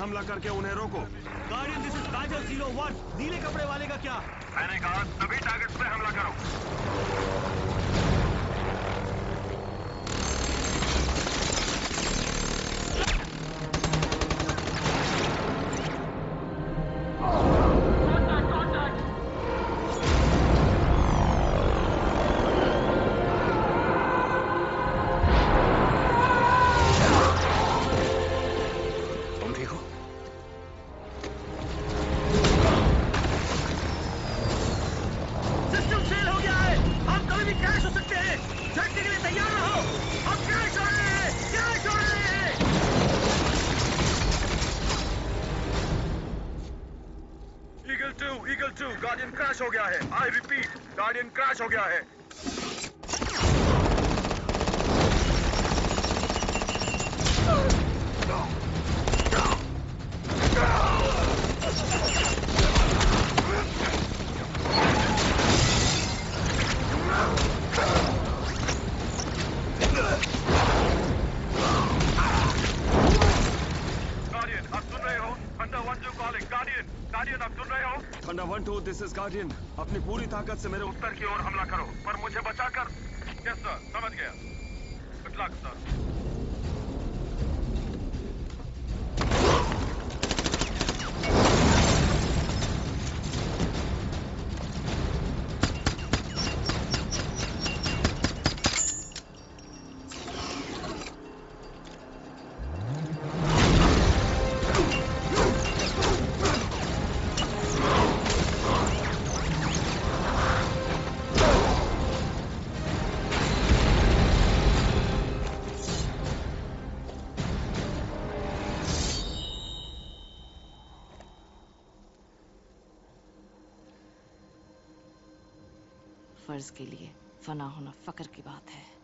हमला करके उन्हें रोको। Guardian this is Kajal zero one नीले कपड़े वाले का क्या? मैंने कहा सभी टारगेट्स पे हमला करो। तुम गार्डियन क्रैश हो गया है। आई रिपीट गार्डियन क्रैश हो गया है। गार्डियन आप सुन रहे हो? Khanda one two this is guardian अपनी पूरी ताकत से मेरे उत्तर की ओर हमला करो पर मुझे बचाकर। यस सर समझ गया। गुड लक सर फ़र्ज़ के लिए फना होना फकर की बात है।